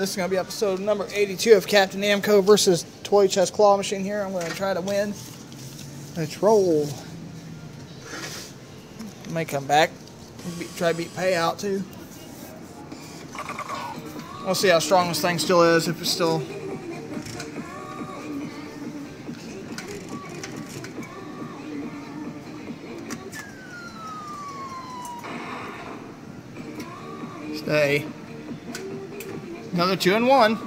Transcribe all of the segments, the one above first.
This is going to be episode number 82 of Captain Namco versus Toy Chest Claw Machine here. I'm going to try to win. Let's roll. May come back. Try to beat payout too. We'll see how strong this thing still is, if it's still Stay. Another two and one.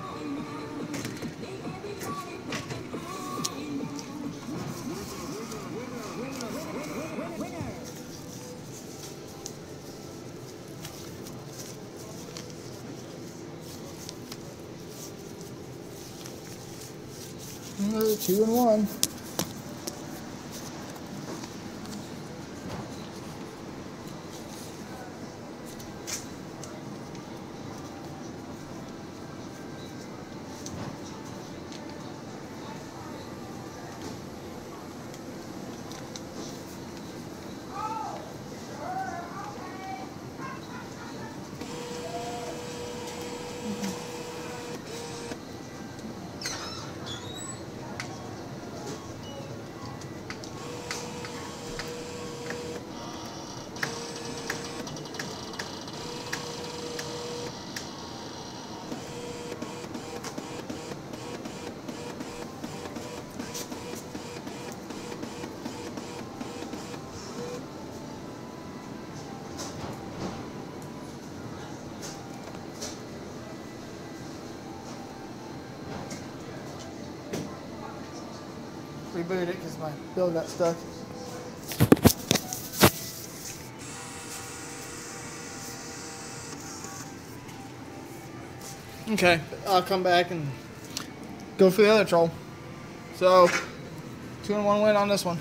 Another two and one. Reboot it because my build got stuck. Okay, I'll come back and go for the other troll. So, two and one win on this one.